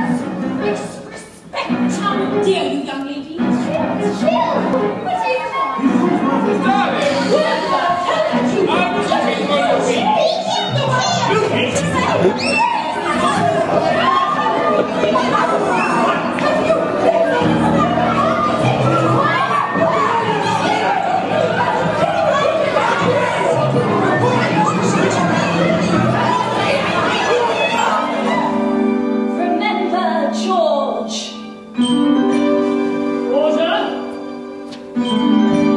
Respect! How dare you, young lady? Música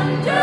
wonder.